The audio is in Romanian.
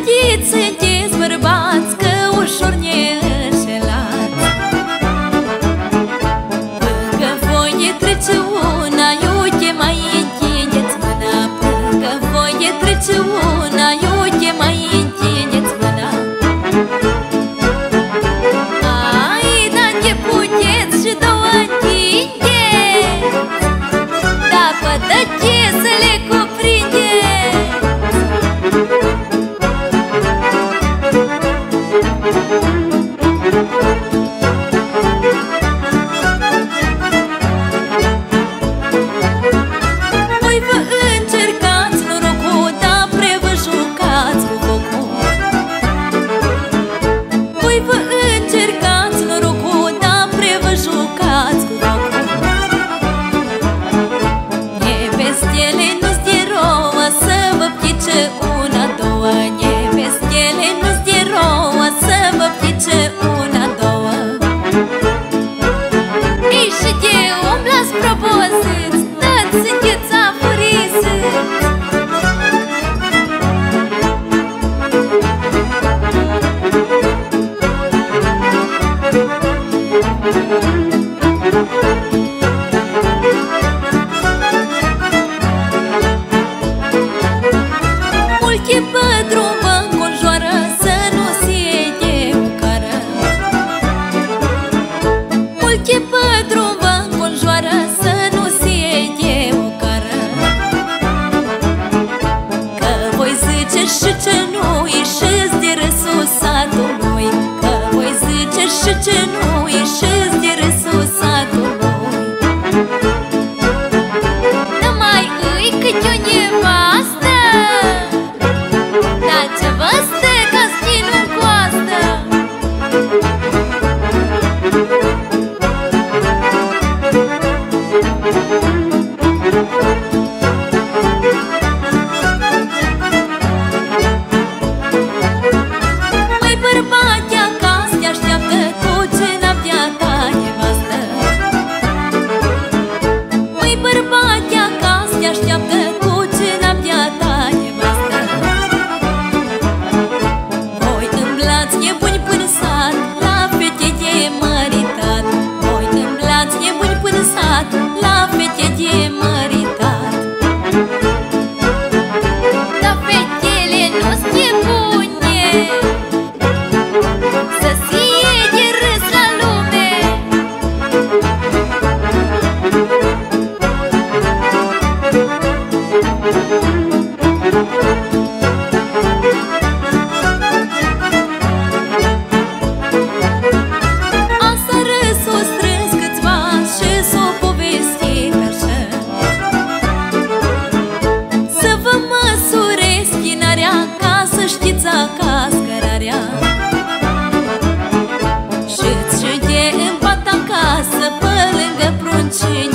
садится день. jucați cu vacu Nevestele nu-ți de rouă Să vă pchice una, două. Nevestele nu-ți de rouă Să vă pchice una pe drum mă Să nu siete cu cară Mult e pe Să nu siete cu cară voi zice și ce солнце